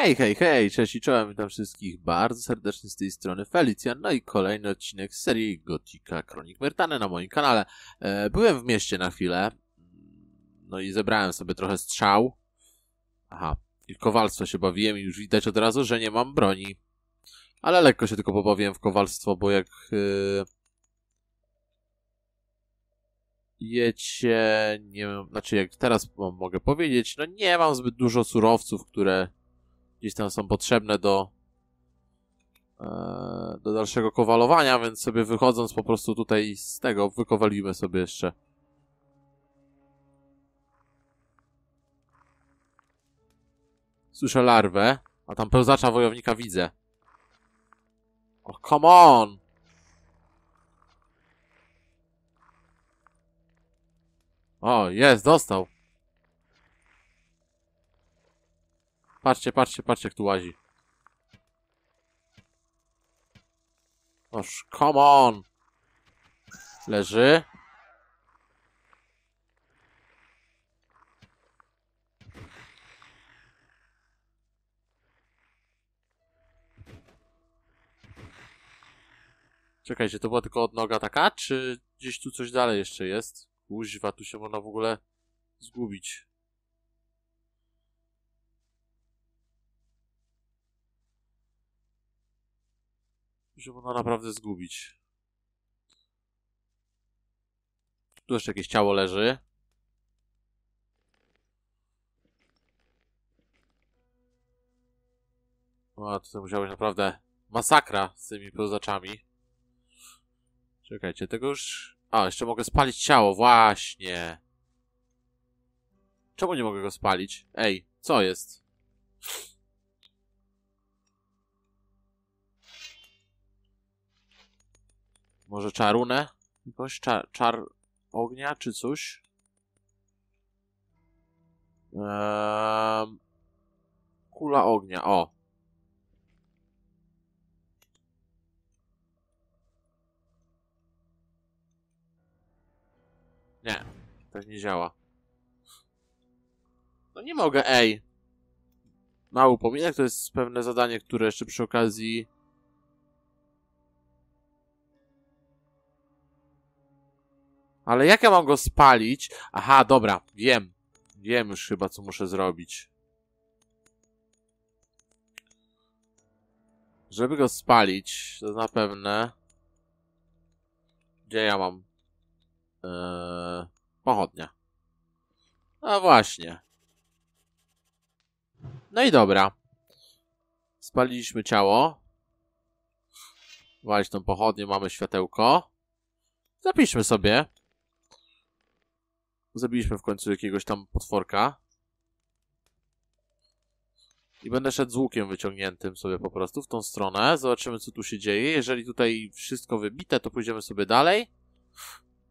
Hej, hej, hej, cześć i czołem, witam wszystkich bardzo serdecznie z tej strony Felicjan, no i kolejny odcinek z serii Gotika Kronik Myrtany na moim kanale. E, byłem w mieście na chwilę, no i zebrałem sobie trochę strzał. Aha, i kowalstwo się bawiłem i już widać od razu, że nie mam broni. Ale lekko się tylko pobawiłem w kowalstwo, bo jak... Yy... Jecie, nie wiem, znaczy jak teraz mogę powiedzieć, no nie mam zbyt dużo surowców, które gdzieś tam są potrzebne do e, do dalszego kowalowania, więc sobie wychodząc po prostu tutaj z tego wykowalimy sobie jeszcze Słyszę larwę, a tam pełzacza wojownika widzę. Oh, come on! O, jest, dostał. Patrzcie, patrzcie, patrzcie, jak tu łazi. Oż, come on! Leży. Czekajcie, to była tylko odnoga taka, czy gdzieś tu coś dalej jeszcze jest? Kuźwa, tu się można w ogóle zgubić. Się można naprawdę zgubić. Tu jeszcze jakieś ciało leży. O, to musiała być naprawdę masakra z tymi pełzaczami. Czekajcie, tego już... A, jeszcze mogę spalić ciało, właśnie. Czemu nie mogę go spalić? Ej, co jest? Może czarunę? Jakoś czar, czar ognia czy coś? Eee, kula ognia, o. Nie, tak nie działa. No nie mogę, ej. Mały upominek to jest pewne zadanie, które jeszcze przy okazji Ale jak ja mam go spalić? Aha, dobra, wiem. Wiem już chyba, co muszę zrobić. Żeby go spalić, to zapewne... Gdzie ja mam? Eee, pochodnia. No właśnie. No i dobra. Spaliliśmy ciało. Walić tą pochodnię, mamy światełko. Zapiszmy sobie. Zabiliśmy w końcu jakiegoś tam potworka. I będę szedł z łukiem wyciągniętym sobie po prostu w tą stronę. Zobaczymy, co tu się dzieje. Jeżeli tutaj wszystko wybite, to pójdziemy sobie dalej.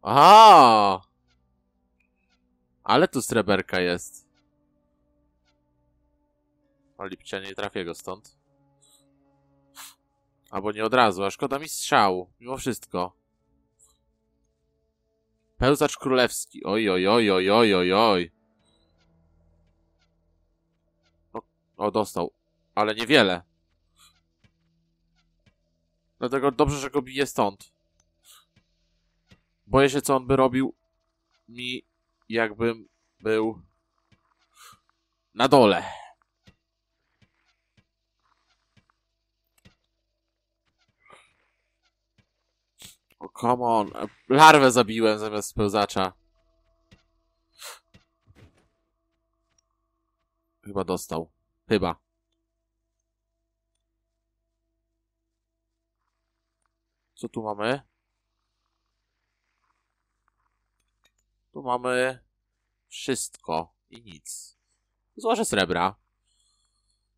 Aha! Ale tu sreberka jest. O lipcia, nie trafię go stąd. Albo nie od razu, a szkoda mi strzału. Mimo wszystko. Pełzacz królewski. Oj, oj, oj, oj, oj, oj, oj. O, o, dostał. Ale niewiele. Dlatego dobrze, że go bije stąd. Boję się, co on by robił mi, jakbym był na dole. Come on. Larwę zabiłem zamiast pełzacza. Chyba dostał. Chyba. Co tu mamy? Tu mamy wszystko i nic. Złożę srebra.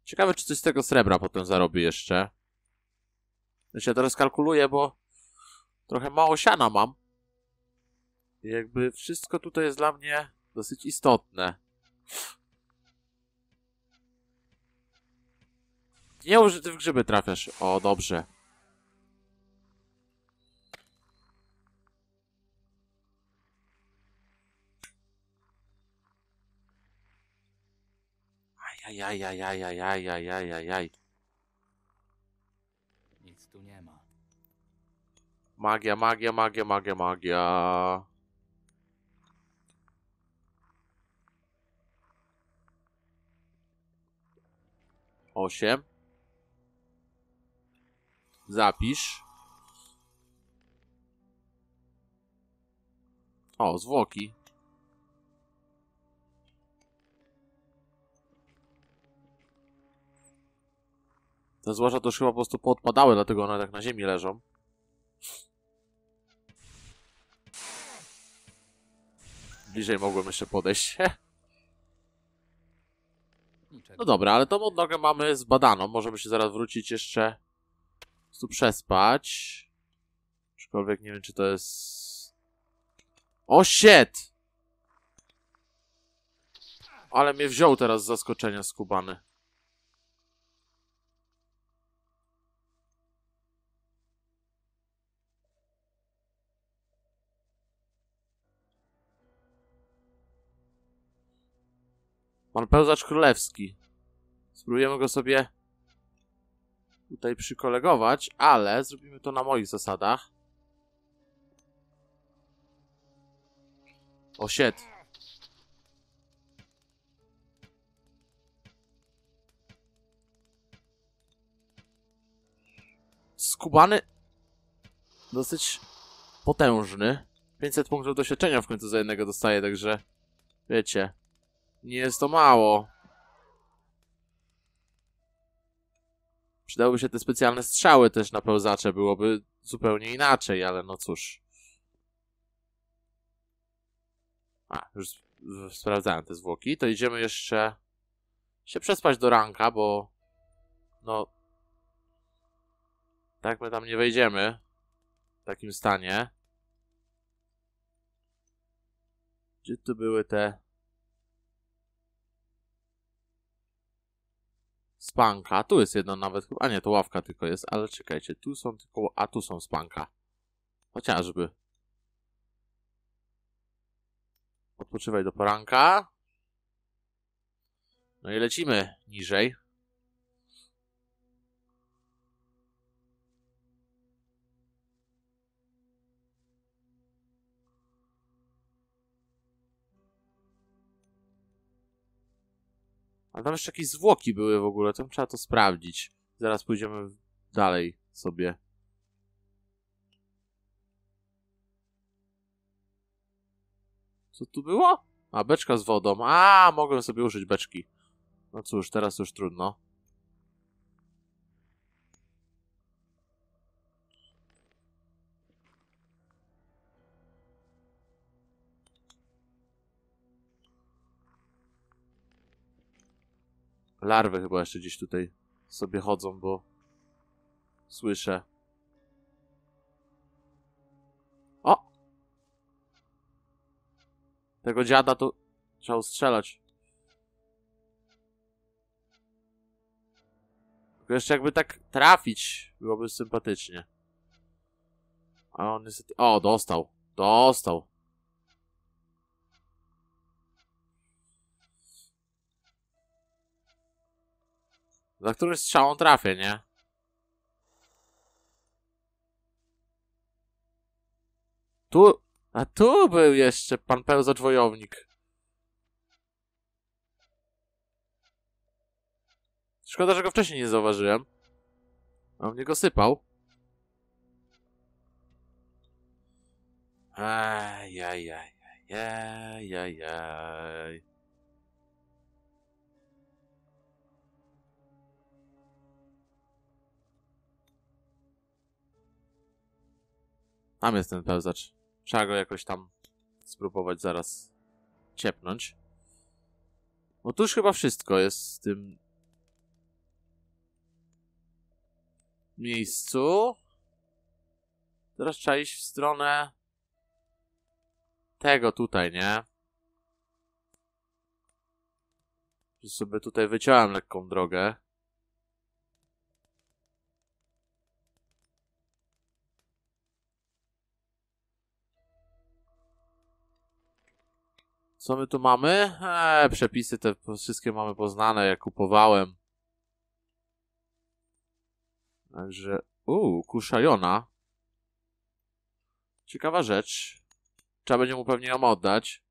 Ciekawe, czy coś z tego srebra potem zarobię jeszcze. Ja się teraz kalkuluję, bo trochę mało siana mam. I jakby wszystko tutaj jest dla mnie dosyć istotne. Nieużyty w grzyby trafiasz. O, dobrze. Ajajajajajajajajajajaj. Magia, magia, magia, magia, magia. Osiem. Zapisz. O, zwłoki. Te to już chyba po prostu poodpadały, dlatego one tak na ziemi leżą. Bliżej mogłem jeszcze podejść. No dobra, ale tą odnogę mamy zbadaną. Możemy się zaraz wrócić jeszcze prostu przespać. Aczkolwiek nie wiem, czy to jest... O, shit! Ale mnie wziął teraz z zaskoczenia skubany. Pan pełzacz królewski. Spróbujemy go sobie tutaj przykolegować, ale zrobimy to na moich zasadach. O, shit. Skubany dosyć potężny. 500 punktów doświadczenia w końcu za jednego dostaje, także wiecie, nie jest to mało. Przydałyby się te specjalne strzały też na pełzacze, byłoby zupełnie inaczej, ale no cóż. A, już sprawdzałem te zwłoki. To idziemy jeszcze się przespać do ranka, bo no tak my tam nie wejdziemy w takim stanie. Gdzie tu były te spanka? Tu jest jedno nawet. A nie, to ławka tylko jest, ale czekajcie, tu są tylko. A tu są spanka. Chociażby. Odpoczywaj do poranka. No i lecimy niżej. A tam jeszcze jakieś zwłoki były w ogóle, to trzeba to sprawdzić. Zaraz pójdziemy dalej sobie. Co tu było? A, beczka z wodą. A, mogłem sobie użyć beczki. No cóż, teraz już trudno. Larwy chyba jeszcze gdzieś tutaj sobie chodzą, bo słyszę. O! Tego dziada to trzeba strzelać. Tylko jeszcze jakby tak trafić, byłoby sympatycznie. A on niestety... O, dostał. Dostał. Za którym strzałą trafię, nie? Tu... A tu był jeszcze pan pełzacz wojownik. Szkoda, że go wcześniej nie zauważyłem. A mnie go sypał. Ajajajajajajajaj. Tam jest ten pełzacz. Trzeba go jakoś tam spróbować zaraz ciepnąć. Już chyba wszystko jest w tym miejscu. Teraz trzeba iść w stronę tego tutaj, nie? Że sobie tutaj wyciąłem lekką drogę. Co my tu mamy? Eee, przepisy te wszystkie mamy poznane, jak kupowałem. Także, uuu, kuszajona. Ciekawa rzecz. Trzeba będzie mu pewnie ją oddać.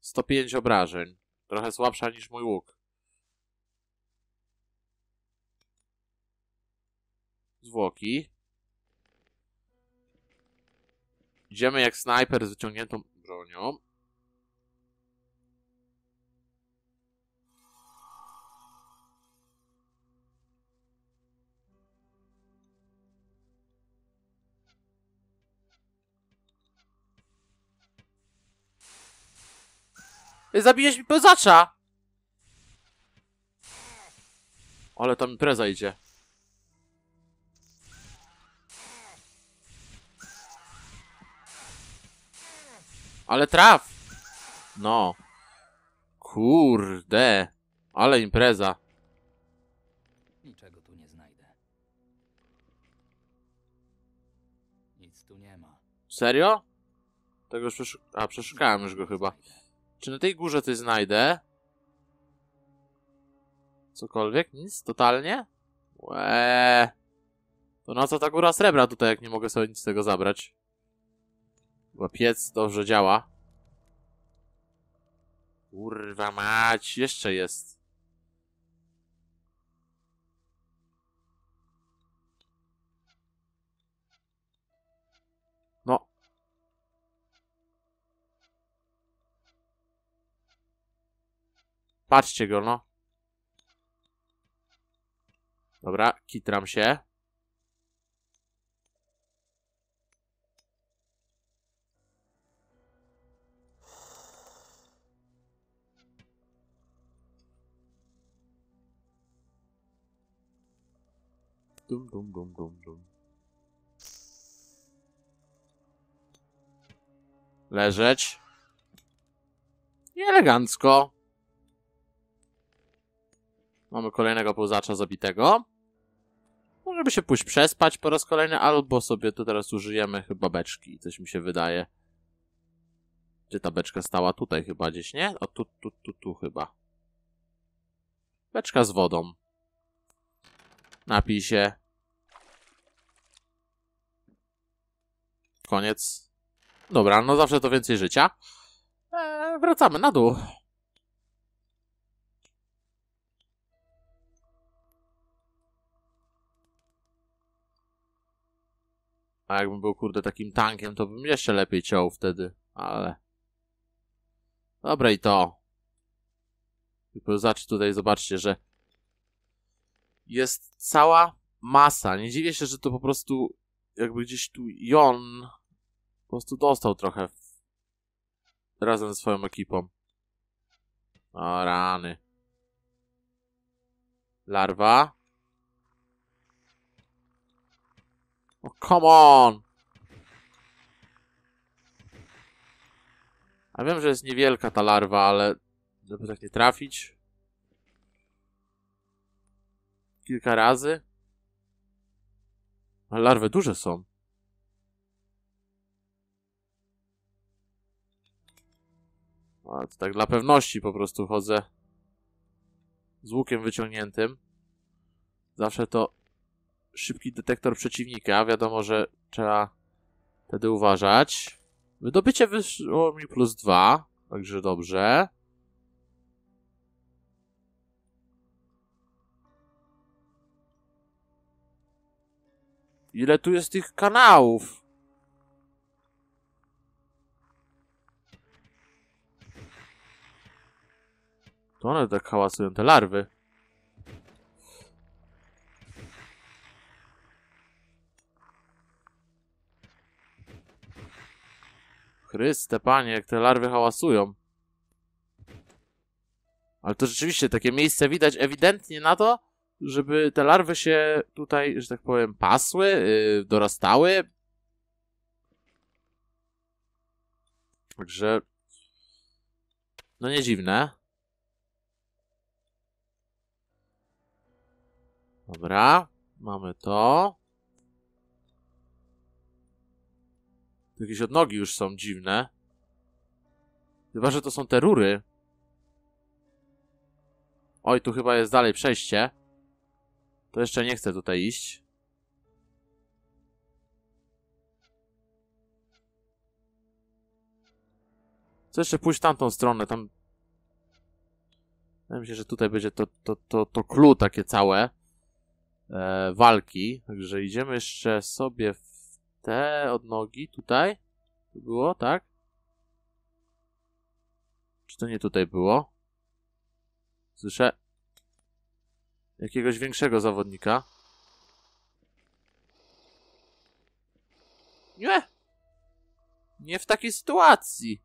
105 obrażeń. Trochę słabsza niż mój łuk. Zwłoki. Idziemy jak snajper z wyciągniętą bronią. Zabijesz mi pezacza! Ale tam impreza idzie. Ale traf! No. Kurde. Ale impreza. Niczego tu nie znajdę. Nic tu nie ma. Serio? Tego już przeszuk... A, przeszukałem już go chyba. Czy na tej górze coś znajdę? Cokolwiek? Nic? Totalnie? Łeee. To na co ta góra srebra tutaj, jak nie mogę sobie nic z tego zabrać? Chyba piec dobrze działa. Kurwa mać, jeszcze jest. Patrzcie go, no. Dobra, kitram się. Dum, dum, dum, dum, dum. Leżeć. I elegancko. Mamy kolejnego pełzacza zabitego. Możemy się pójść przespać po raz kolejny, albo sobie tu teraz użyjemy chyba beczki. Coś mi się wydaje. Gdzie ta beczka stała? Tutaj chyba gdzieś, nie? O, tu, tu, tu, tu chyba. Beczka z wodą. Napij się. Koniec. Dobra, no zawsze to więcej życia. Eee, wracamy na dół. A jakbym był, kurde, takim tankiem, to bym jeszcze lepiej ciął wtedy, ale... Dobra i to. Tylko zacz tutaj, zobaczcie, że jest cała masa. Nie dziwię się, że to po prostu jakby gdzieś tu Jon po prostu dostał trochę w... razem ze swoją ekipą. O, rany. Larwa. O, come on! A wiem, że jest niewielka ta larwa, ale żeby tak nie trafić. Kilka razy. Ale larwy duże są. Ale to tak dla pewności po prostu chodzę z łukiem wyciągniętym. Zawsze to szybki detektor przeciwnika. Wiadomo, że trzeba wtedy uważać. Wydobycie wyszło mi plus dwa, także dobrze. Ile tu jest tych kanałów? To one tak hałasują, te larwy. Chryste, panie, jak te larwy hałasują. Ale to rzeczywiście takie miejsce widać ewidentnie na to, żeby te larwy się tutaj, że tak powiem, pasły, yy, dorastały. Także. No nie dziwne. Dobra, mamy to. Tu Jakieś odnogi już są dziwne. Chyba, że to są te rury. Oj, tu chyba jest dalej przejście. To jeszcze nie chcę tutaj iść. Chcę jeszcze pójść w tamtą stronę, tam... Wydaje mi się, że tutaj będzie to, to, to, to clue takie całe e, walki. Także idziemy jeszcze sobie w te odnogi tutaj. Tu było, tak? Czy to nie tutaj było? Słyszę jakiegoś większego zawodnika. Nie! Nie w takiej sytuacji.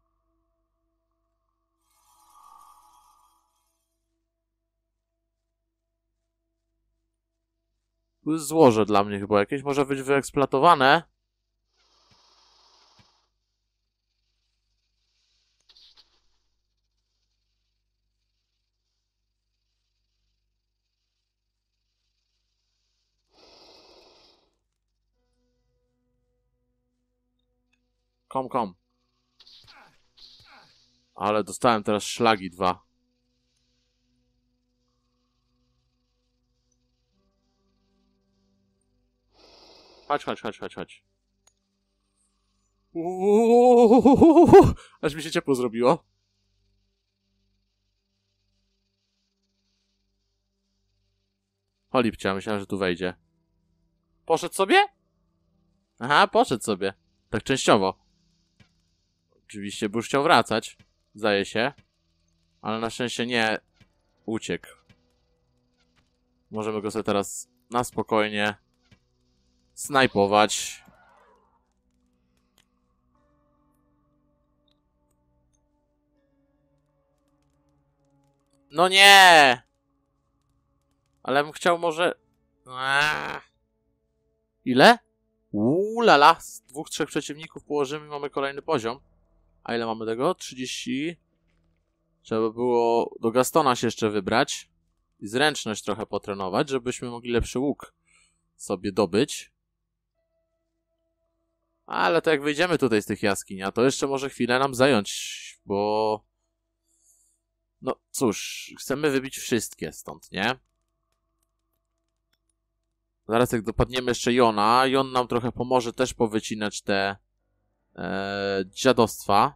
Tu jest złoże dla mnie chyba jakieś, może być wyeksploatowane. Kom, kom. Ale dostałem teraz szlagi dwa. Chodź, chodź, chodź, chodź, chodź. Uuuu, aż mi się ciepło zrobiło. Holipcia, myślałem, że tu wejdzie. Poszedł sobie? Aha, poszedł sobie. Tak częściowo. Oczywiście, bo już chciał wracać. Zdaje się. Ale na szczęście nie uciekł. Możemy go sobie teraz na spokojnie snajpować. No nie! Ale bym chciał może... Eee. Ile? Uuu, lala. Z dwóch, trzech przeciwników położymy mamy kolejny poziom. A ile mamy tego? 30. Trzeba by było do Gastona się jeszcze wybrać. I zręczność trochę potrenować, żebyśmy mogli lepszy łuk sobie dobyć. Ale to jak wyjdziemy tutaj z tych jaskiń, a to jeszcze może chwilę nam zająć, bo... No cóż, chcemy wybić wszystkie stąd, nie? Zaraz jak dopadniemy jeszcze Jona, Jon nam trochę pomoże też powycinać te e, dziadostwa.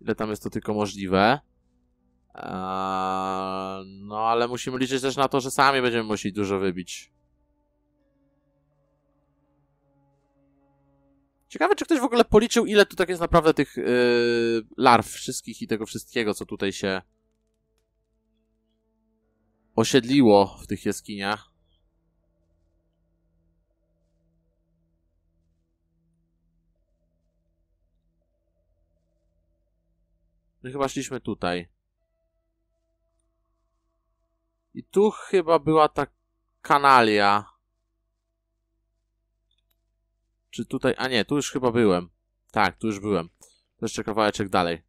Ile tam jest to tylko możliwe. E, no ale musimy liczyć też na to, że sami będziemy musieli dużo wybić. Ciekawe, czy ktoś w ogóle policzył, ile tu tak jest naprawdę tych yy, larw wszystkich i tego wszystkiego, co tutaj się osiedliło w tych jaskiniach. My chyba szliśmy tutaj. I tu chyba była ta kanalia. Czy tutaj... A nie, tu już chyba byłem. Tak, tu już byłem. To jeszcze kawałeczek dalej.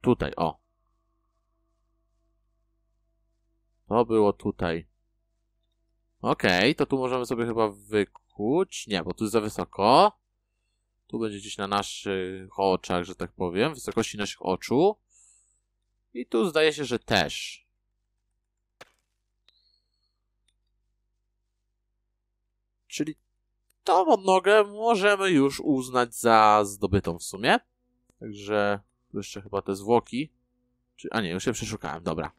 Tutaj, o. To było tutaj. Okej, okay, to tu możemy sobie chyba wykuć. Nie, bo tu jest za wysoko. Tu będzie gdzieś na naszych oczach, że tak powiem. Wysokości naszych oczu. I tu zdaje się, że też. Czyli tą odnogę możemy już uznać za zdobytą w sumie. Także tu jeszcze chyba te zwłoki. Czy, a nie, już się przeszukałem, dobra.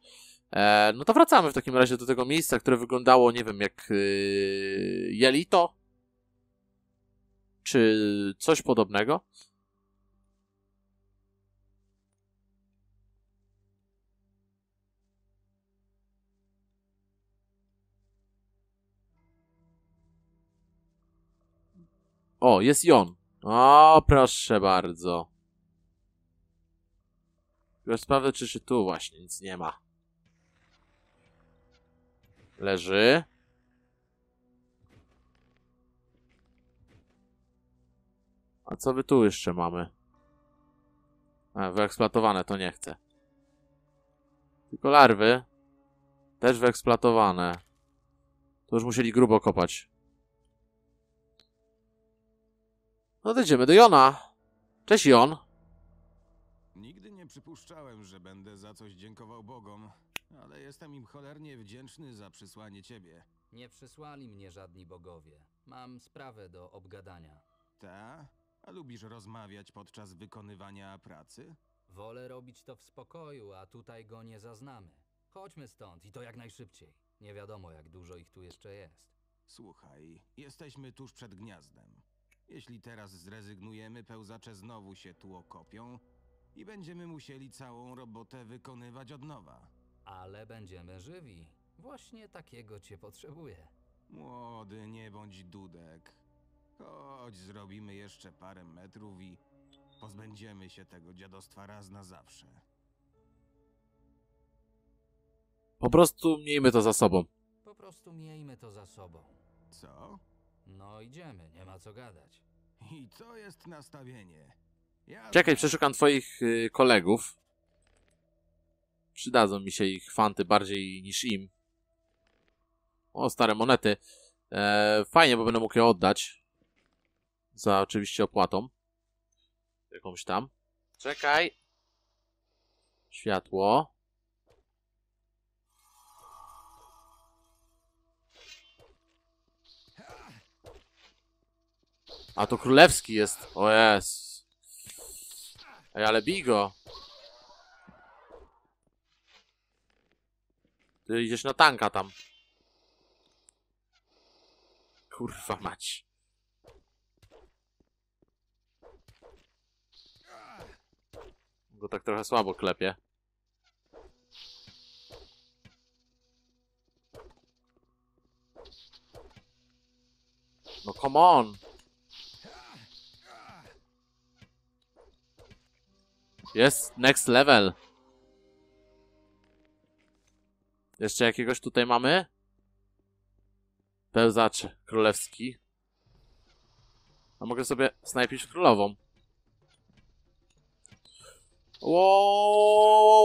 E, no to wracamy w takim razie do tego miejsca, które wyglądało, nie wiem, jak yy, jelito. Czy coś podobnego. O, jest Jon. O, proszę bardzo. Już sprawdzę, czy, czy tu właśnie nic nie ma. Leży. A co by tu jeszcze mamy? A, wyeksploatowane, to nie chcę. Tylko larwy. Też wyeksploatowane. To już musieli grubo kopać. No to idziemy do Jona. Cześć Jon. Nigdy nie przypuszczałem, że będę za coś dziękował Bogom, ale jestem im cholernie wdzięczny za przysłanie ciebie. Nie przysłali mnie żadni bogowie. Mam sprawę do obgadania. Ta? A lubisz rozmawiać podczas wykonywania pracy? Wolę robić to w spokoju, a tutaj go nie zaznamy. Chodźmy stąd i to jak najszybciej. Nie wiadomo, jak dużo ich tu jeszcze jest. Słuchaj, jesteśmy tuż przed gniazdem. Jeśli teraz zrezygnujemy, pełzacze znowu się tu okopią i będziemy musieli całą robotę wykonywać od nowa. Ale będziemy żywi. Właśnie takiego cię potrzebuję. Młody, nie bądź dudek. Chodź, zrobimy jeszcze parę metrów i pozbędziemy się tego dziadostwa raz na zawsze. Po prostu miejmy to za sobą. Po prostu miejmy to za sobą. Co? No idziemy, nie ma co gadać. I to jest nastawienie. Ja Czekaj, przeszukam twoich y, kolegów. Przydadzą mi się ich fanty bardziej niż im. O, stare monety. E, fajnie, bo będę mógł je oddać. Za oczywiście opłatą. Jakąś tam. Czekaj. Światło. A to królewski jest. O jest. Ej, ale bij go. Ty idziesz na tanka tam. Kurwa mać. Go tak trochę słabo klepie. No come on. Jest next level. Jeszcze jakiegoś tutaj mamy? Pełzacz królewski. A mogę sobie snajpić królową. Wow!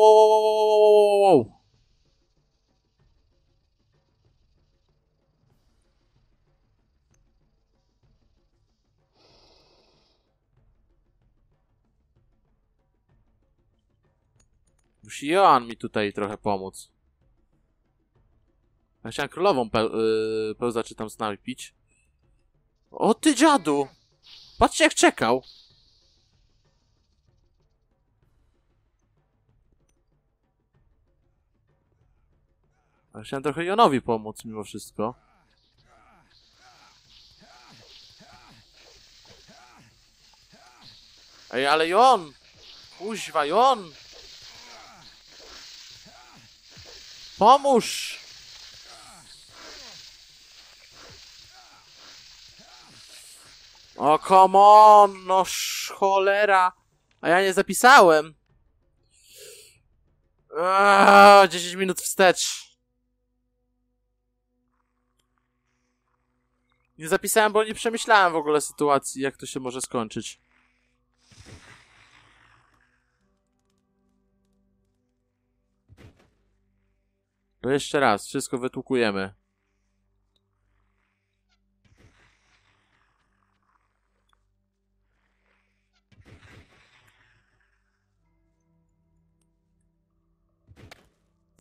Musi Joan mi tutaj trochę pomóc. Ja chciałem królową pe yy, pełzaczy tam snajpić. O ty dziadu! Patrzcie jak czekał! Ja chciałem trochę Jonowi pomóc mimo wszystko. Ej, ale Jon! Kuźwa, Jon! Pomóż! O, come on! No, cholera! A ja nie zapisałem. Aaaa, 10 minut wstecz. Nie zapisałem, bo nie przemyślałem w ogóle sytuacji, jak to się może skończyć. To jeszcze raz, wszystko wytłukujemy.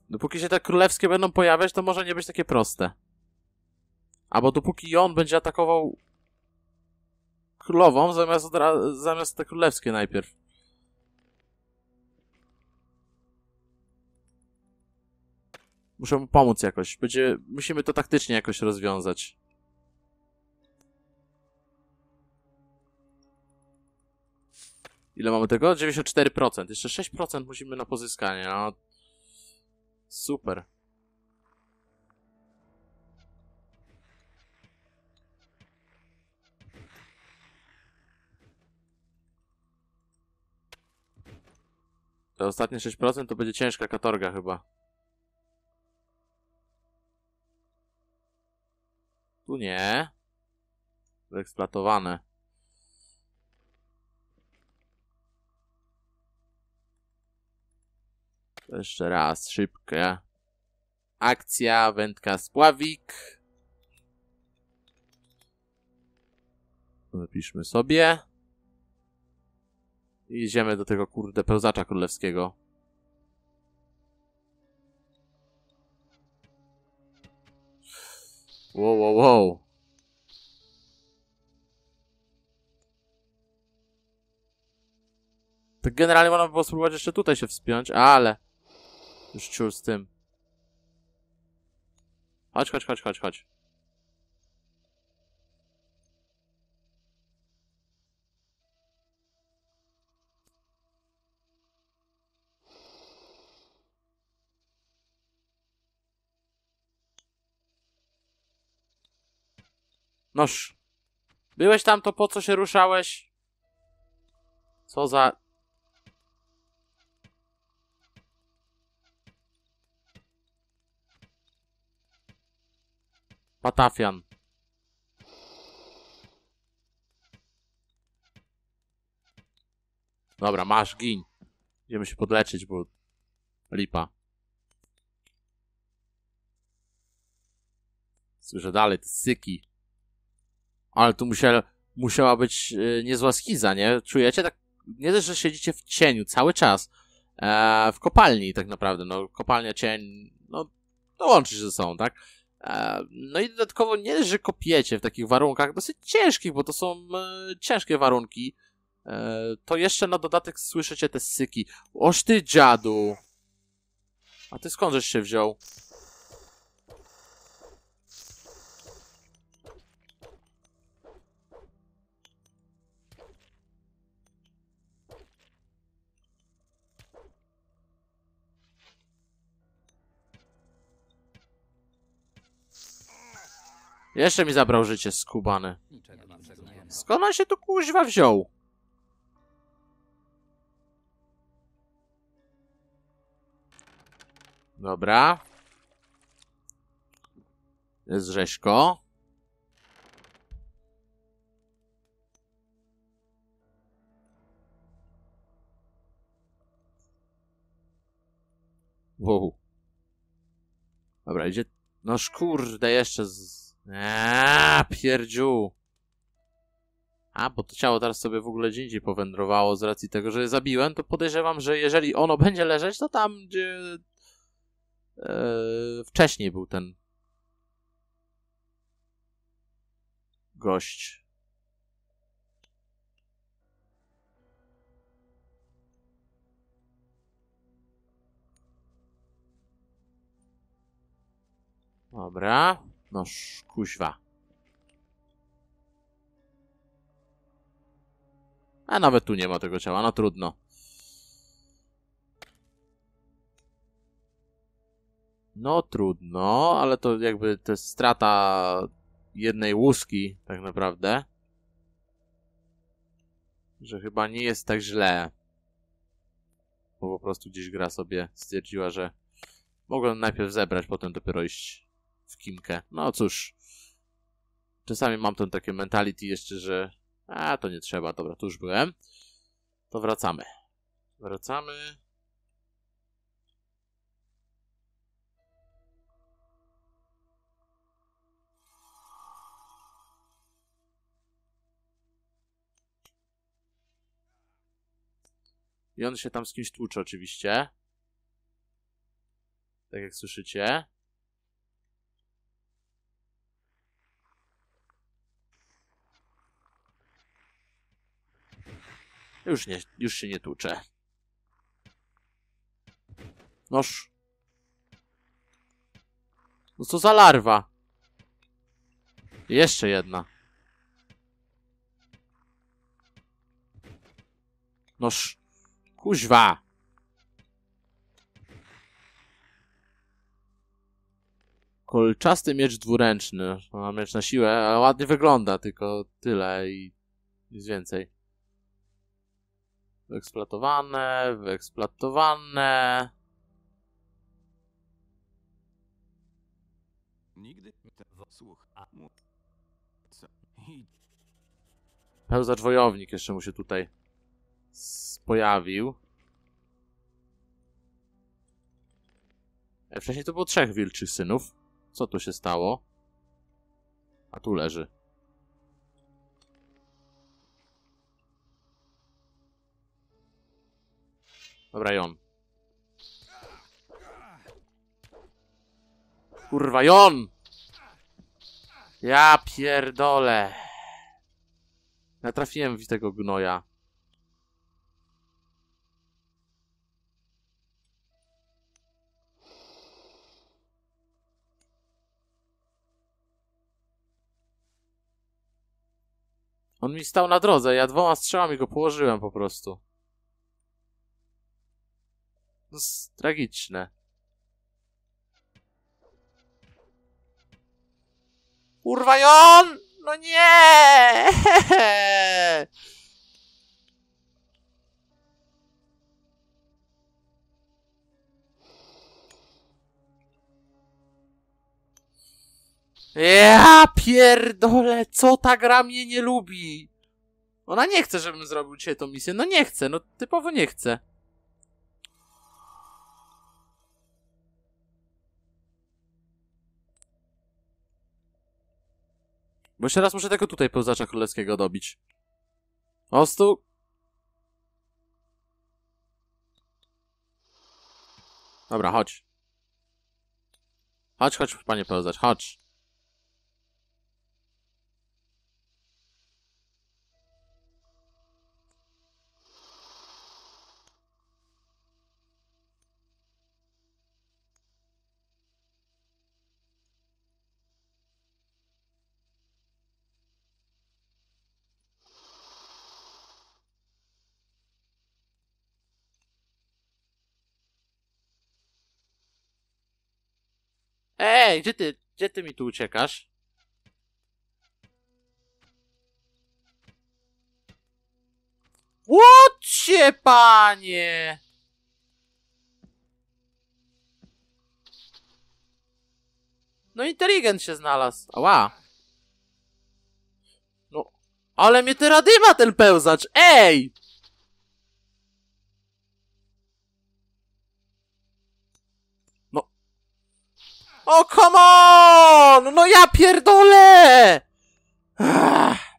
Dopóki się te królewskie będą pojawiać, to może nie być takie proste. Albo dopóki on będzie atakował królową, zamiast, zamiast te królewskie najpierw. Muszę mu pomóc jakoś. Będzie, musimy to taktycznie jakoś rozwiązać. Ile mamy tego? 94%. Jeszcze 6% musimy na pozyskanie. No. Super. To ostatnie 6% to będzie ciężka katorga chyba. Tu nie. Wyeksploatowane. To jeszcze raz, szybka. Akcja, wędka, spławik. Zapiszmy sobie. I idziemy do tego kurde pełzacza królewskiego. Wow, wow, wow. Tak generalnie można by było spróbować jeszcze tutaj się wspiąć, ale... Już ciul z tym. Chodź, chodź, chodź, chodź, chodź. Noż. Byłeś tam, to po co się ruszałeś? Co za... Patafian. Dobra, masz, gin. Idziemy się podleczyć, bo... Lipa. Słyszę dalej, te syki. Ale tu musiała, musiała być e, niezła skiza, nie? Czujecie? Tak, nie też, że siedzicie w cieniu cały czas. E, w kopalni tak naprawdę, no kopalnia, cień, no to łączy się ze sobą, tak? E, no i dodatkowo nie, że kopiecie w takich warunkach dosyć ciężkich, bo to są e, ciężkie warunki. E, to jeszcze na dodatek słyszycie te syki. Oż ty dziadu! A ty skąd żeś się wziął? Jeszcze mi zabrał życie skubany. Skąd on się tu kuźwa wziął? Dobra. Jest rzeźko. Wow. Dobra, idzie... No kurde, jeszcze z... Eee, pierdziu. A, bo to ciało teraz sobie w ogóle gdzie indziej powędrowało z racji tego, że je zabiłem, to podejrzewam, że jeżeli ono będzie leżeć, to tam, gdzie e, wcześniej był ten gość. Dobra. Noż, kuźwa. A nawet tu nie ma tego ciała, no trudno. No trudno, ale to jakby to jest strata jednej łuski, tak naprawdę. Że chyba nie jest tak źle. Bo po prostu gdzieś gra sobie stwierdziła, że mogłem najpierw zebrać, potem dopiero iść w kimkę. No cóż. Czasami mam ten takie mentality jeszcze, że a, to nie trzeba. Dobra, tu już byłem. To wracamy. Wracamy. I on się tam z kimś tłucze oczywiście. Tak jak słyszycie. Już, nie, już się nie tłucze. Noż. No co za larwa? Jeszcze jedna. Noż. Kuźwa. Kolczasty miecz dwuręczny. Ma miecz na siłę, ale ładnie wygląda, tylko tyle i nic więcej. Wyeksploatowane, wyeksploatowane. Nigdy... Te... Słuch... Pełzacz wojownik jeszcze mu się tutaj pojawił. E, Wcześniej to było trzech wilczych synów. Co tu się stało? A tu leży. Dobra, Jon. Kurwa, Jon! Ja pierdolę. Natrafiłem w tego gnoja. On mi stał na drodze, ja dwoma strzałami go położyłem po prostu. Jest tragiczne. Kurwa Jon! No nie! Ja pierdolę, co ta gra mnie nie lubi? Ona nie chce, żebym zrobił dzisiaj tą misję. No nie chce, no typowo nie chce. Bo jeszcze raz muszę tego tutaj pełzacza królewskiego dobić. Ostu. Dobra, chodź. Chodź, chodź, panie pełzacz, chodź. Ej, gdzie ty, gdzie ty mi tu uciekasz? Łocie, panie! No inteligent się znalazł. Ała. No, ale mnie teraz dyma ten pełzacz, ej! O, come on! No ja pierdolę! Ach.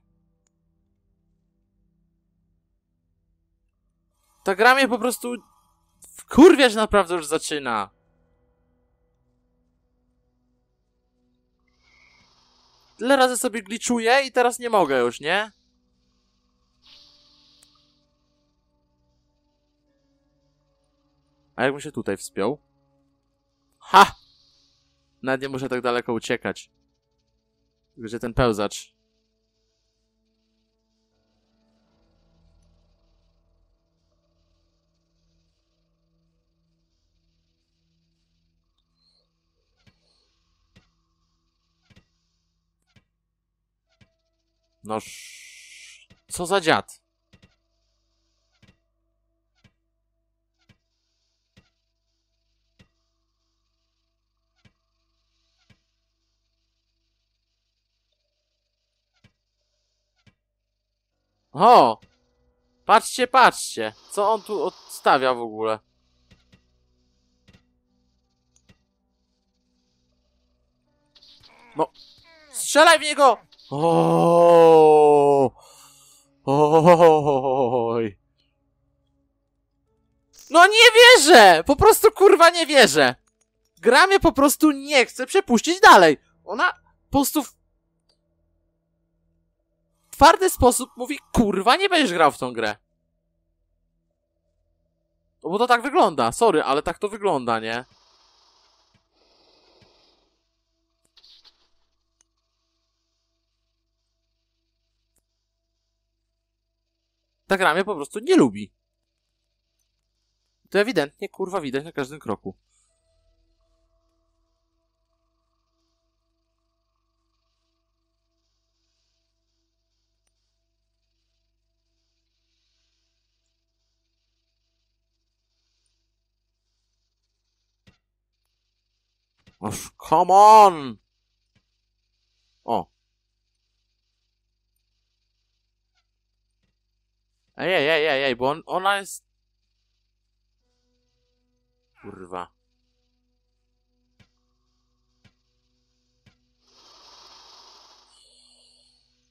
Ta gra mnie po prostu wkurwiać naprawdę już zaczyna. Tyle razy sobie gliczuję i teraz nie mogę już, nie? A jakbym się tutaj wspiął? Ha! Nawet nie muszę tak daleko uciekać. Gdzie ten pełzacz? Noż... Co za dziad? O! Patrzcie, patrzcie! Co on tu odstawia w ogóle? No! Strzelaj w niego! O! Oj! No nie wierzę! Po prostu kurwa nie wierzę! Gra mnie po prostu nie chce przepuścić dalej! Ona po prostu twardy sposób mówi, kurwa, nie będziesz grał w tą grę. No bo to tak wygląda, sorry, ale tak to wygląda, nie? Ta gra mnie po prostu nie lubi. To ewidentnie, kurwa, widać na każdym kroku. Oż, come on! O. Ej, ej, ej, ej, ej, bo on, ona jest... Kurwa.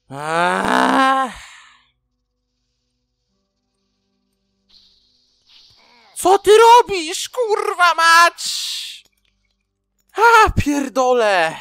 Aaaa! Co robisz, kurwa mać? A, pierdole!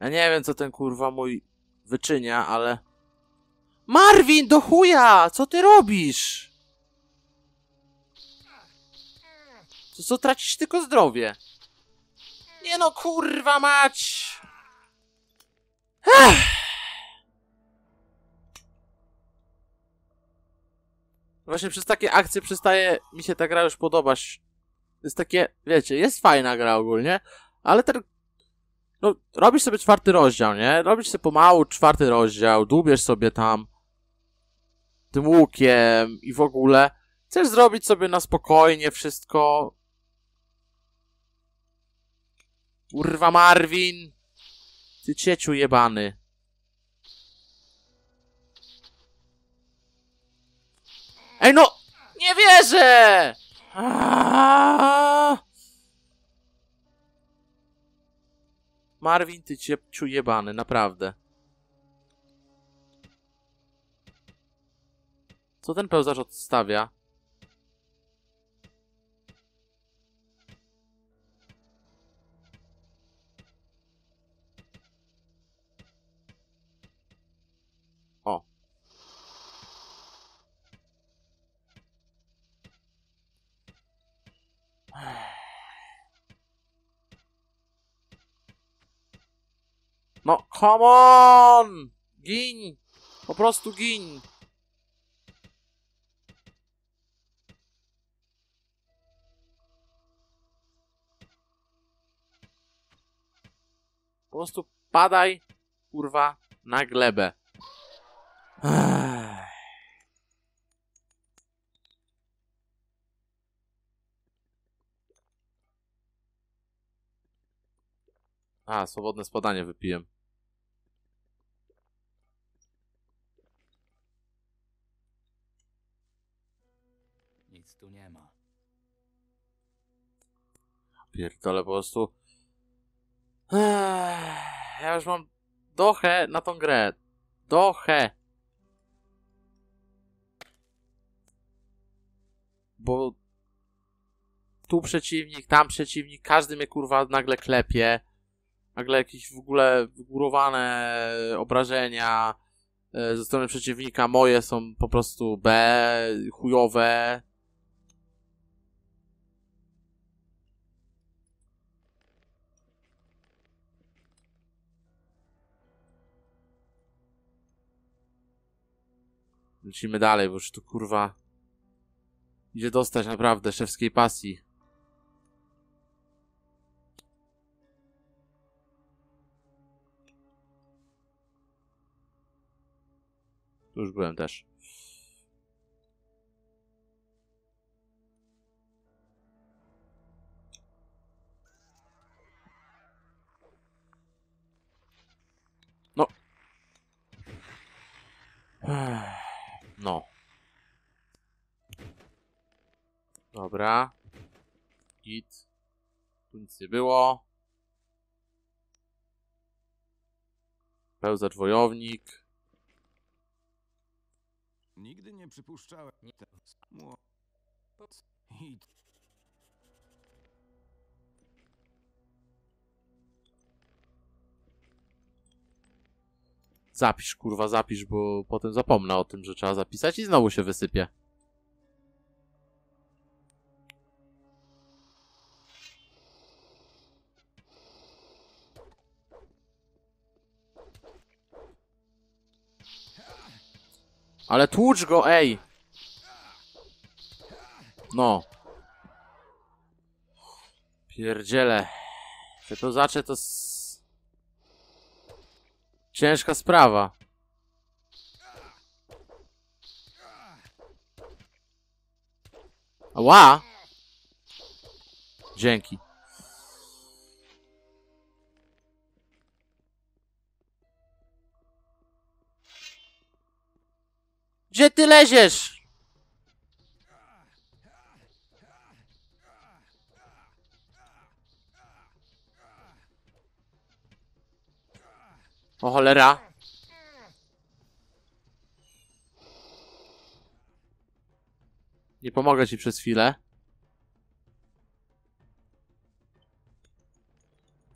Ja nie wiem, co ten kurwa mój wyczynia, ale... Marvin, do chuja! Co ty robisz? To co, tracisz tylko zdrowie? Nie no, kurwa mać! Ech. Właśnie przez takie akcje przestaje mi się ta gra już podobać. Jest takie, wiecie, jest fajna gra ogólnie, ale ten no, robisz sobie czwarty rozdział, nie? Robisz sobie pomału czwarty rozdział, dłubiesz sobie tam tym łukiem i w ogóle. Chcesz zrobić sobie na spokojnie wszystko. Kurwa Marvin! Ty cieciu jebany. Ej no! Nie wierzę! Aaaa! Marvin, ty ciepciu jebany, naprawdę. Co ten pełzacz odstawia? O. No, come on! Gin! Po prostu gin! Po prostu padaj, kurwa, na glebę. Ech. A, swobodne spadanie wypiłem. Nic tu nie ma. Pierdolę po prostu. Ja już mam dochę na tą grę. Dochę. Bo tu przeciwnik, tam przeciwnik, każdy mnie kurwa nagle klepie. Nagle jakieś w ogóle wygórowane obrażenia e, ze strony przeciwnika moje są po prostu B, chujowe. Lecimy dalej, bo już tu kurwa idzie dostać naprawdę szewskiej pasji. Tu już byłem też. No. No. Dobra. Git. Tu nic nie było. Pełzacz wojownik. Nigdy nie przypuszczałem. Nie. Zapisz, kurwa, zapisz, bo potem zapomnę o tym, że trzeba zapisać i znowu się wysypie. Ale tłucz go, ej! No. Pierdziele. Te kozacze to... s- Ciężka sprawa. Ła! Dzięki. Gdzie ty leziesz? O cholera. Nie pomogę ci przez chwilę.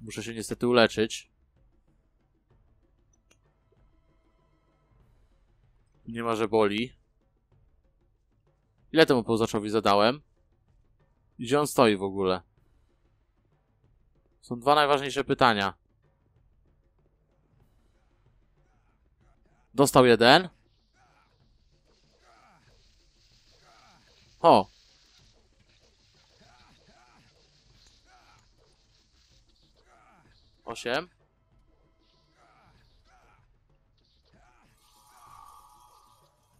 Muszę się niestety uleczyć. Nie ma, że boli. Ile temu pełzaczowi zadałem? Gdzie on stoi w ogóle? Są dwa najważniejsze pytania. Dostał jeden. O. Osiem.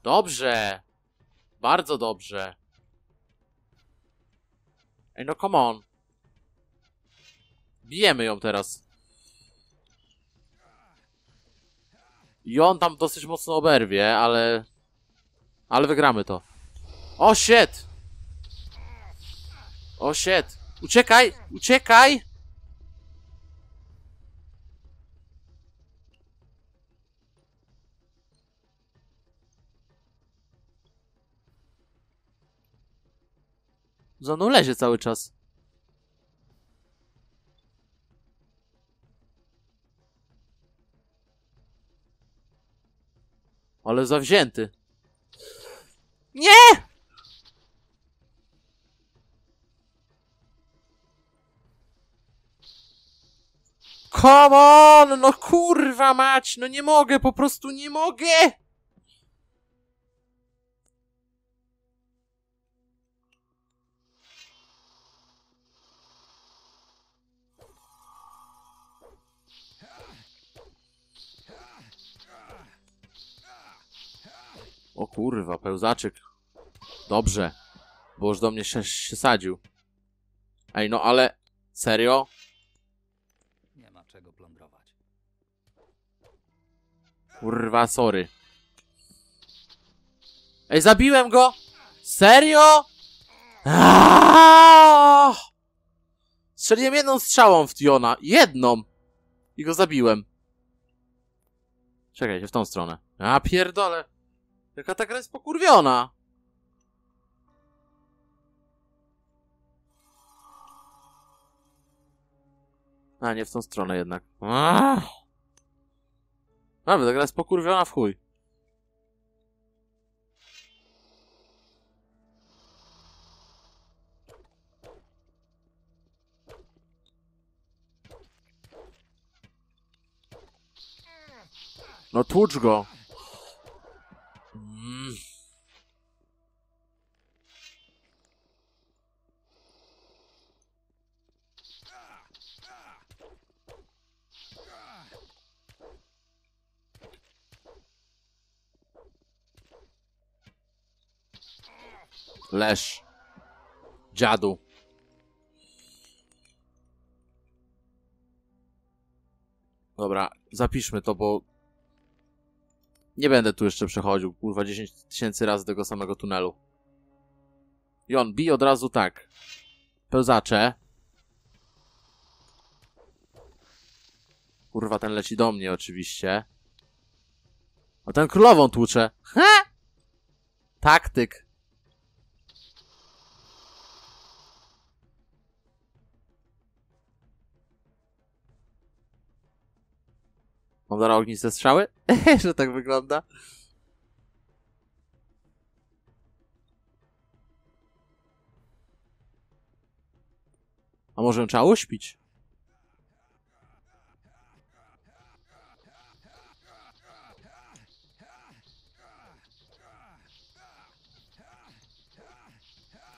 Dobrze. Bardzo dobrze. Ej, no come on. Bijemy ją teraz. I on tam dosyć mocno oberwie, ale... Ale wygramy to. O, shit! O, shit! Uciekaj! Uciekaj! Za mną lezie cały czas. Ale zawzięty. Nie! Come on! No kurwa mać! No nie mogę, po prostu nie mogę! O kurwa, pełzaczyk. Dobrze. Bo już do mnie się, się sadził. Ej, no ale... Serio? Nie ma czego plądrować. Kurwa, sorry. Ej, zabiłem go! Serio? Aaaa! Strzeliłem jedną strzałą w Tiona. Jedną! I go zabiłem. Czekajcie, w tą stronę. A pierdole. Jaka ta gra jest pokurwiona. A, nie w tą stronę jednak. Aaaa! Nawet ta gra jest pokurwiona w chuj. No tłucz go. Leż. Dziadu. Dobra, zapiszmy to, bo nie będę tu jeszcze przechodził, kurwa, 10 tysięcy razy tego samego tunelu. I on bij od razu tak. Pełzacze. Kurwa, ten leci do mnie oczywiście. A ten królową tłucze. Ha! Taktyk. Mam zaraz ogniste strzały? Że tak wygląda. A może trzeba uśpić?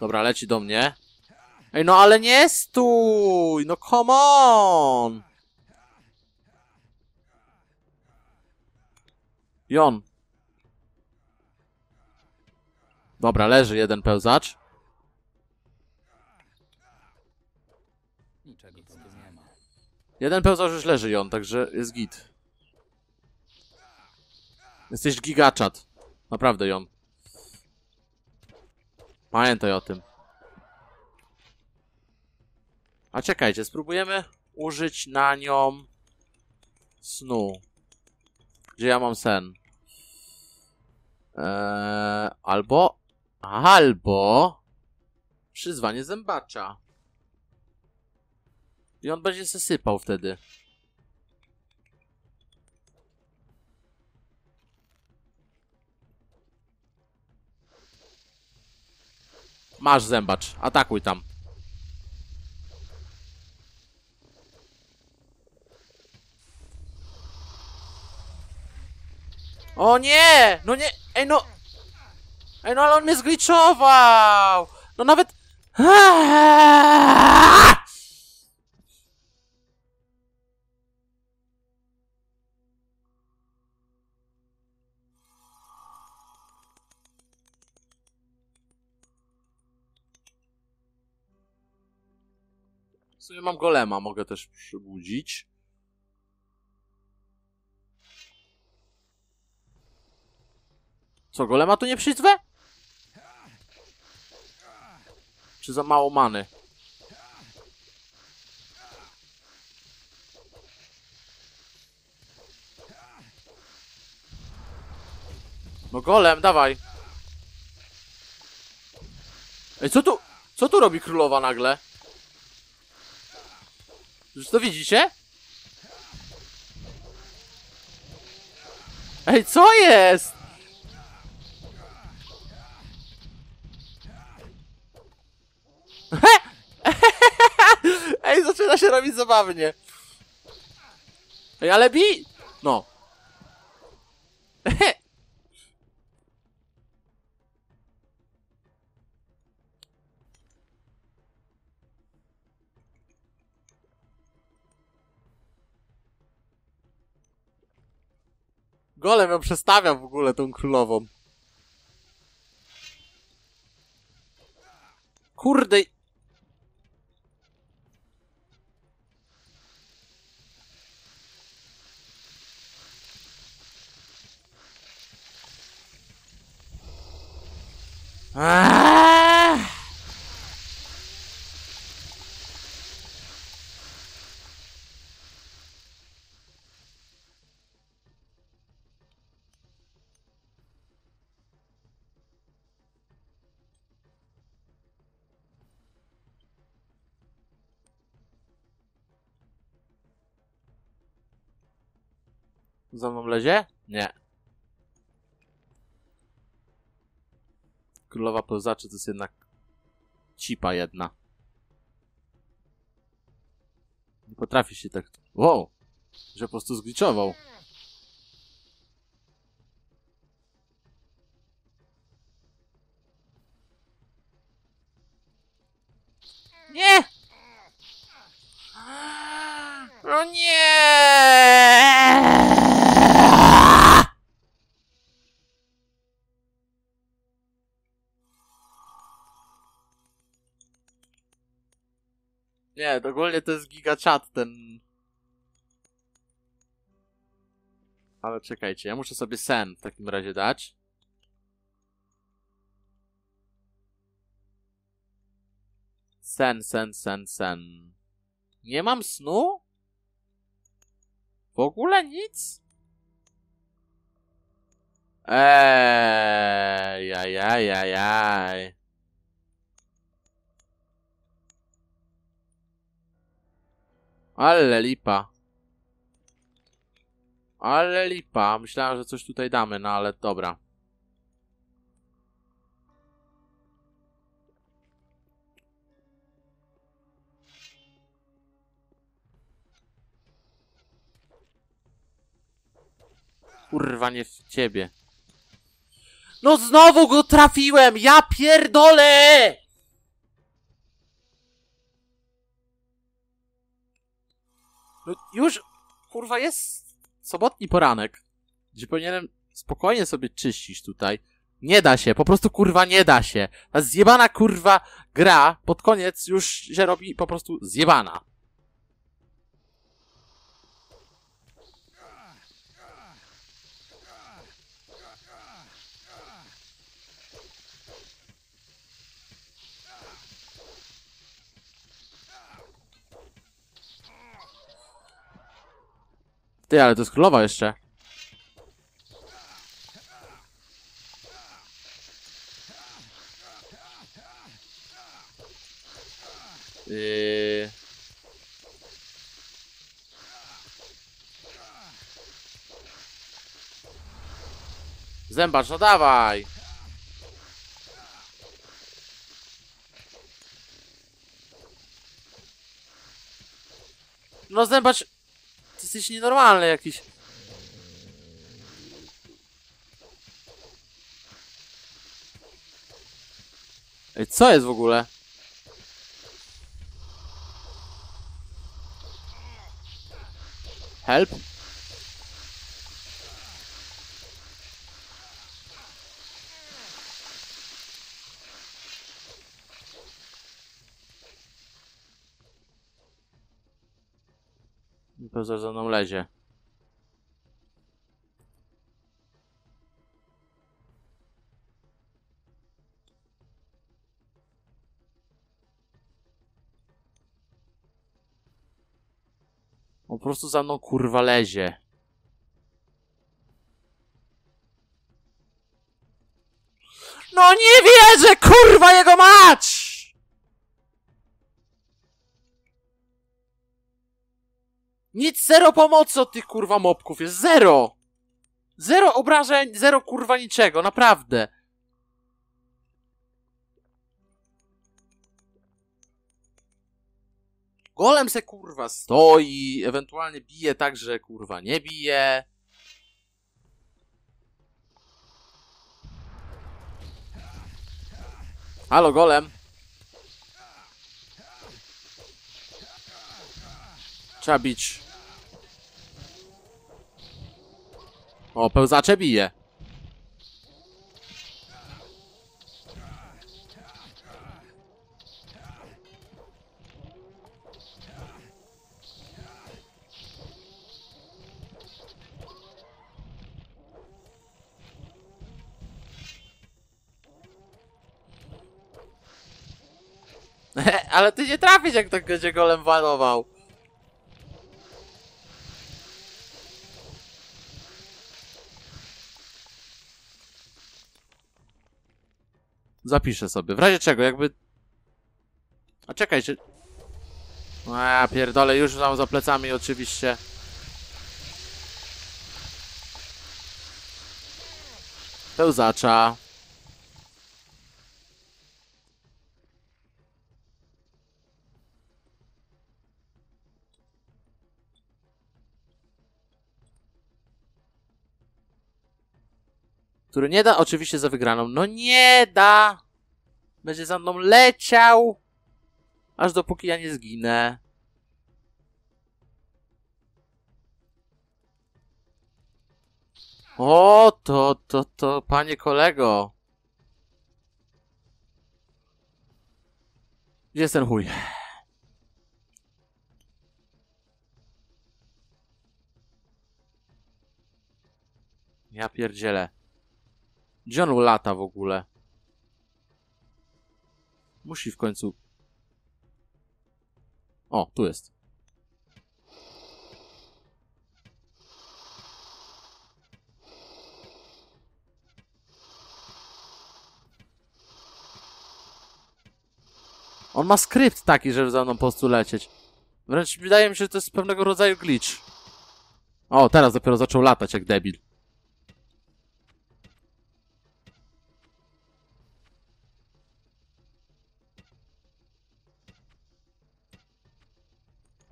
Dobra, leci do mnie. Ej, no ale nie stój! No come on! Jon. Dobra, leży jeden pełzacz. Niczego tu nie ma. Jeden pełzacz już leży, Jon, także jest git. Jesteś gigaczat. Naprawdę, Jon. Pamiętaj o tym. A czekajcie, spróbujemy użyć na nią snu. Gdzie ja mam sen? Eee, albo, albo przyzwanie zębacza. I on będzie zasypał wtedy. Masz zębacz, atakuj tam. O nie! No nie! Ej no! Ej no ale on mnie zgliczował! No nawet... W sumie mam golema, mogę też przybudzić. Co, golema tu nie przyzwę? Czy za mało many? No golem, dawaj. Ej, co tu? Co tu robi królowa nagle? Już to widzicie? Ej, co jest? Ej, zaczyna się robić zabawnie. Ej, ale bi... No. Golem ją przestawia w ogóle tą królową. Kurde. Aaaa! Za mną lezie? Nie. Królowa pełzaczy to jest jednak cipa jedna. Nie potrafi się tak... Wow! Że po prostu zgliczował. Ogólnie to jest gigachat ten... Ale czekajcie, ja muszę sobie sen w takim razie dać. Sen, sen, sen, sen. Nie mam snu? W ogóle nic? Eee, jaj, jaj, jaj, Ale lipa. Ale lipa. Myślałem, że coś tutaj damy, no ale dobra. Kurwa, nie w ciebie. No znowu go trafiłem! Ja pierdolę! No już, kurwa, jest sobotni poranek, gdzie powinienem spokojnie sobie czyścić tutaj. Nie da się, po prostu kurwa nie da się. Ta zjebana kurwa gra pod koniec już się robi po prostu zjebana. Ty, ale to jest królowa jeszcze. Yy... Zębacz, no dawaj! No zębacz... Jesteś nienormalny jakiś. Ej, co jest w ogóle? Help? Pełza za mną lezie. On po prostu za mną kurwa lezie. No nie wierzę, kurwa jego mać! Nic, zero pomocy od tych kurwa mopków jest, zero! Zero obrażeń, zero kurwa niczego, naprawdę. Golem se kurwa stoi, ewentualnie bije tak, że kurwa nie bije. Halo, golem. Trzeba bić. O, pełzacze bije. Ale ty nie trafisz, jak tak będzie golem walował. Zapiszę sobie. W razie czego, jakby... A czekaj, czy... A, ja pierdolę, już mam za plecami oczywiście. Pełzacza. Który nie da oczywiście za wygraną. No nie da! Będzie za mną leciał! Aż dopóki ja nie zginę. O, to, to, to, panie kolego. Gdzie jest ten chuj? Ja pierdzielę. Gdzie on lata w ogóle? Musi w końcu... O, tu jest. On ma skrypt taki, żeby za mną po prostu lecieć. Wręcz wydaje mi się, że to jest pewnego rodzaju glitch. O, teraz dopiero zaczął latać jak debil.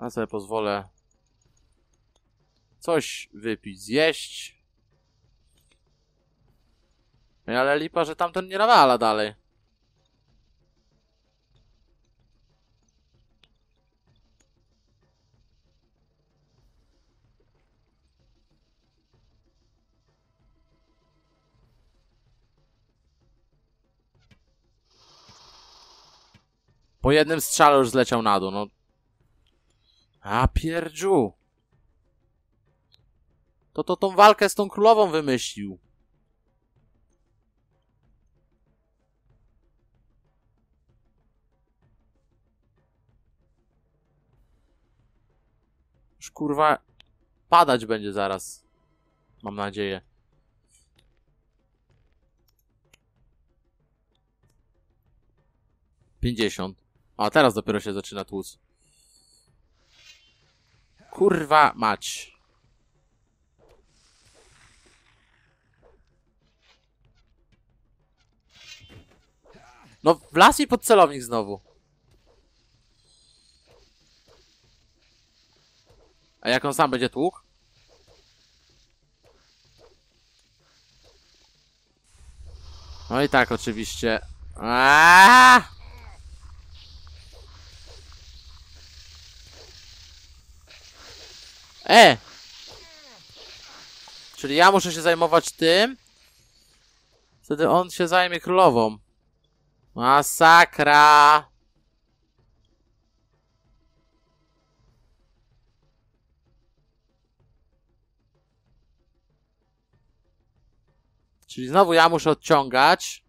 A sobie pozwolę coś wypić, zjeść. Ej, Ale lipa, że tamten nie nawala dalej. Po jednym strzale już zleciał na dół, no. A pierdziu. To to tą walkę z tą królową wymyślił. Już kurwa padać będzie zaraz. Mam nadzieję. Pięćdziesiąt. A teraz dopiero się zaczyna tłuc. Kurwa mać. No, wlazł mi pod celownik znowu. A jak on sam będzie tłukł? No i tak, oczywiście. Aaaa! E! Czyli ja muszę się zajmować tym. Wtedy on się zajmie królową. Masakra! Czyli znowu ja muszę odciągać.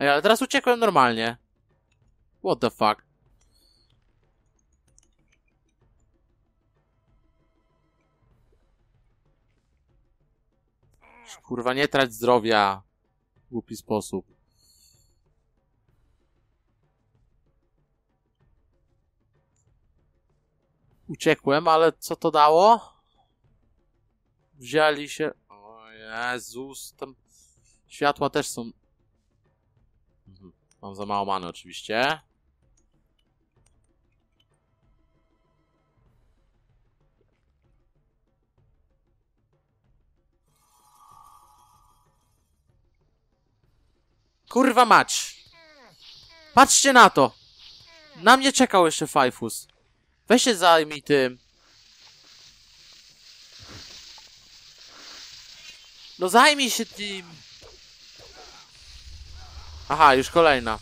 Ej, ale teraz uciekłem normalnie. What the fuck? Kurwa, nie trać zdrowia. W głupi sposób. Uciekłem, ale co to dało? Wzięli się... O Jezus, tam... Światła też są... Mam za mało many oczywiście. Kurwa mać! Patrzcie na to! Na mnie czekał jeszcze Fajfus. Weź się zajmij tym. No zajmij się tym. Aha, już kolejna.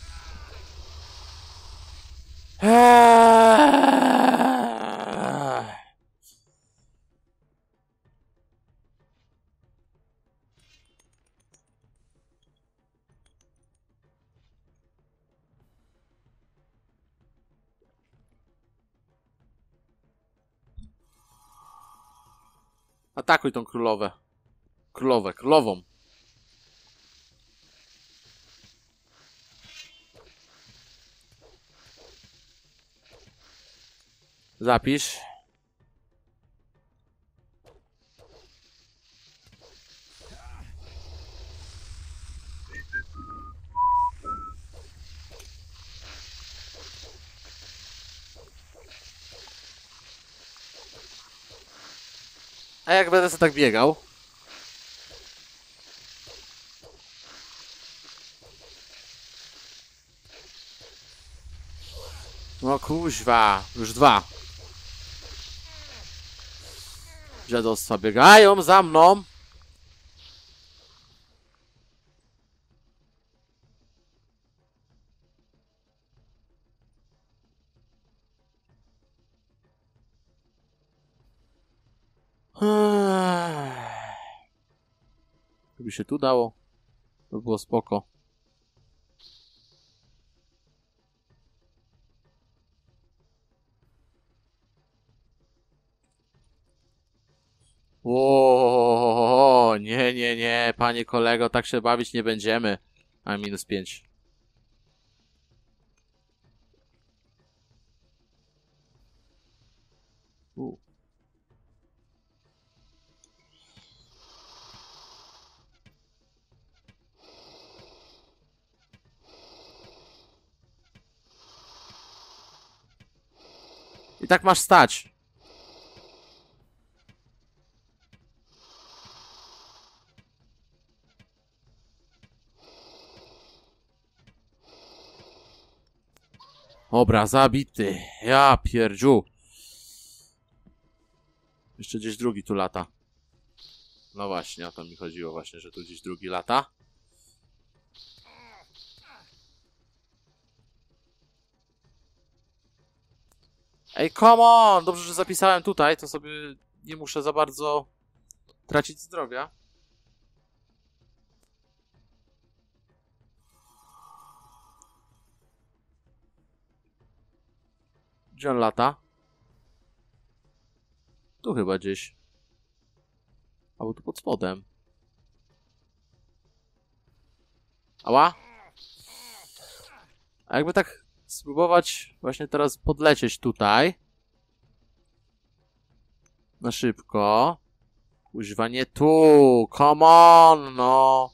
Atakuj tą królowę. Królowę, królową. Zapisz. A jak będę sobie tak biegał? No kuźwa, już dwa. Dziadostwa biegają za mną. Gdyby się tu dało, to by było spoko. O, nie, nie, nie, panie kolego, tak się bawić nie będziemy. A minus 5. U. I tak masz stać. Dobra, zabity. Ja pierdziu. Jeszcze gdzieś drugi tu lata. No właśnie, o to mi chodziło właśnie, że tu gdzieś drugi lata. Ej, come on! Dobrze, że zapisałem tutaj, to sobie nie muszę za bardzo tracić zdrowia. Gdzie on lata? Tu chyba gdzieś. Albo tu pod spodem. Ała? A jakby tak spróbować właśnie teraz podlecieć tutaj. Na szybko. Kuźwa, nie tu! Come on, no!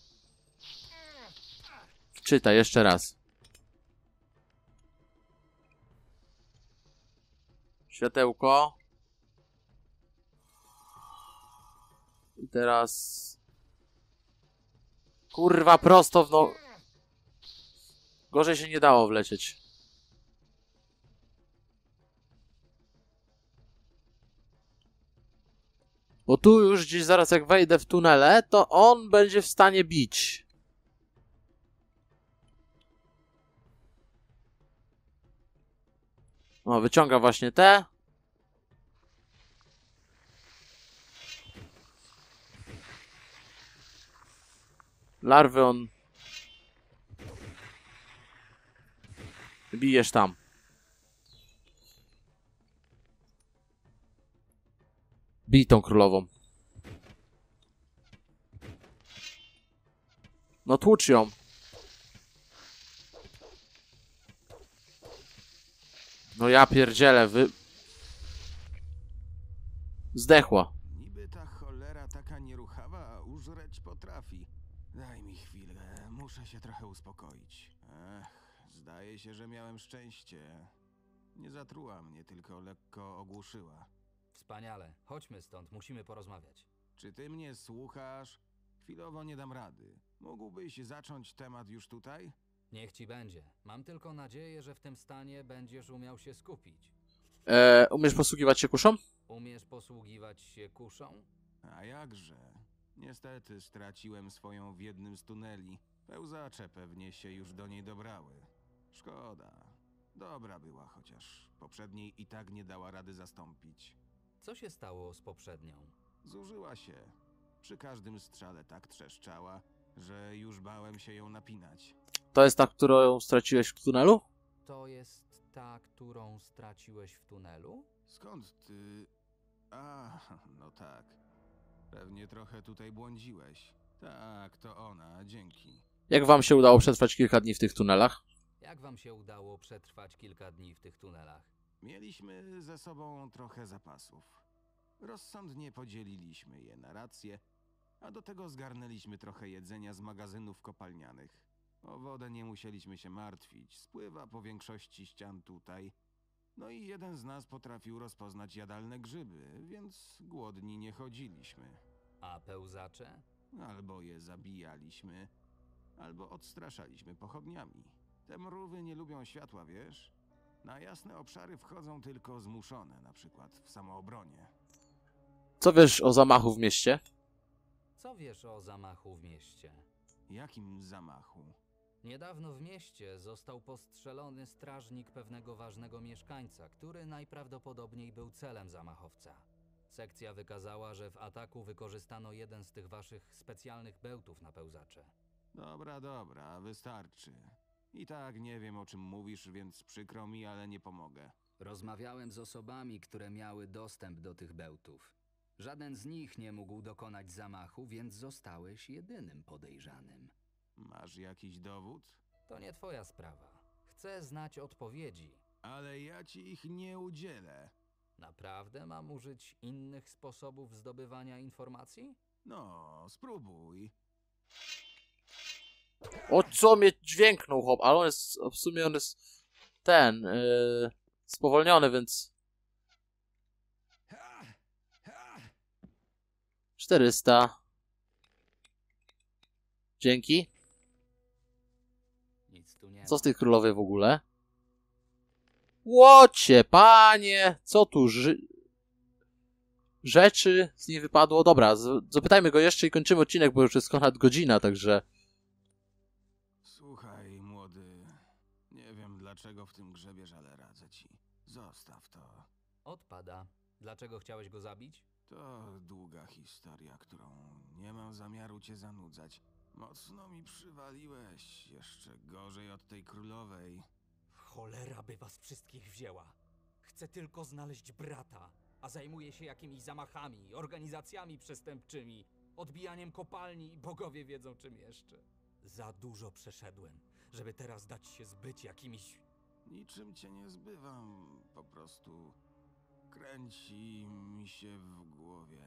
Czytaj jeszcze raz. Światełko. I teraz... Kurwa, prosto w no... Gorzej się nie dało wlecieć. Bo tu już gdzieś zaraz jak wejdę w tunele, to on będzie w stanie bić. O, wyciąga właśnie te. Larwy on... Bijesz tam. Bij tą królową. No tłucz ją. No ja pierdzielę, wy... Zdechła. Niby ta cholera taka nieruchawa, a użreć potrafi. Daj mi chwilę, muszę się trochę uspokoić. Ech, zdaje się, że miałem szczęście. Nie zatruła mnie, tylko lekko ogłuszyła. Wspaniale. Chodźmy stąd, musimy porozmawiać. Czy ty mnie słuchasz? Chwilowo nie dam rady. Mógłbyś zacząć temat już tutaj? Niech ci będzie. Mam tylko nadzieję, że w tym stanie będziesz umiał się skupić. E, umiesz posługiwać się kuszą? Umiesz posługiwać się kuszą? A jakże? Niestety straciłem swoją w jednym z tuneli. Pełzacze pewnie się już do niej dobrały. Szkoda. Dobra była, chociaż poprzedniej i tak nie dała rady zastąpić. Co się stało z poprzednią? Zużyła się. Przy każdym strzale tak trzeszczała, że już bałem się ją napinać. To jest ta, którą straciłeś w tunelu? To jest ta, którą straciłeś w tunelu? Skąd ty... A, no tak. Pewnie trochę tutaj błądziłeś. Tak, to ona, dzięki. Jak wam się udało przetrwać kilka dni w tych tunelach? Jak wam się udało przetrwać kilka dni w tych tunelach? Mieliśmy ze sobą trochę zapasów. Rozsądnie podzieliliśmy je na racje, a do tego zgarnęliśmy trochę jedzenia z magazynów kopalnianych. O wodę nie musieliśmy się martwić, spływa po większości ścian tutaj. No i jeden z nas potrafił rozpoznać jadalne grzyby, więc głodni nie chodziliśmy. A pełzacze? Albo je zabijaliśmy, albo odstraszaliśmy pochodniami. Te mrówy nie lubią światła, wiesz? Na jasne obszary wchodzą tylko zmuszone, na przykład w samoobronie. Co wiesz o zamachu w mieście? Co wiesz o zamachu w mieście? Jakim zamachu? Niedawno w mieście został postrzelony strażnik pewnego ważnego mieszkańca, który najprawdopodobniej był celem zamachowca. Sekcja wykazała, że w ataku wykorzystano jeden z tych waszych specjalnych bełtów na pełzacze. Dobra, dobra, wystarczy. I tak nie wiem o czym mówisz, więc przykro mi, ale nie pomogę. Rozmawiałem z osobami, które miały dostęp do tych bełtów. Żaden z nich nie mógł dokonać zamachu, więc zostałeś jedynym podejrzanym. Masz jakiś dowód? To nie twoja sprawa. Chcę znać odpowiedzi. Ale ja ci ich nie udzielę. Naprawdę mam użyć innych sposobów zdobywania informacji? No, spróbuj. O co mnie dźwięknął chłop, ale on jest, w sumie on jest ten, yy, spowolniony, więc 400. Dzięki. Co z tej królowej w ogóle? Łocie, panie! Co tu ży... Rzeczy z niej wypadło. Dobra, z- zapytajmy go jeszcze i kończymy odcinek, bo już jest ponad godzina, także... Słuchaj, młody. Nie wiem dlaczego w tym grzebiesz, ale radzę ci. Zostaw to. Odpada. Dlaczego chciałeś go zabić? To długa historia, którą nie mam zamiaru cię zanudzać. Mocno mi przywaliłeś, jeszcze gorzej od tej królowej. Cholera by was wszystkich wzięła. Chcę tylko znaleźć brata, a zajmuję się jakimiś zamachami, organizacjami przestępczymi, odbijaniem kopalni i bogowie wiedzą czym jeszcze. Za dużo przeszedłem, żeby teraz dać się zbyć jakimiś... Niczym cię nie zbywam, po prostu kręci mi się w głowie.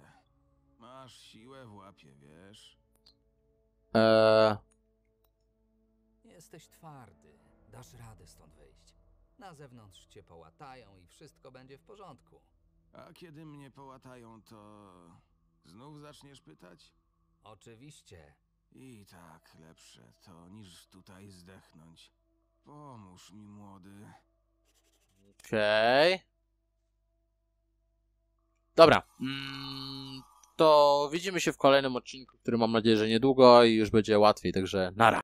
Masz siłę w łapie, wiesz? Eee, Jesteś twardy. Dasz radę stąd wyjść. Na zewnątrz cię połatają i wszystko będzie w porządku. A kiedy mnie połatają, to znów zaczniesz pytać? Oczywiście. I tak lepsze to niż tutaj zdechnąć. Pomóż mi, młody. Okej. Dobra. Mm, to widzimy się w kolejnym odcinku, który mam nadzieję, że niedługo i już będzie łatwiej, także nara.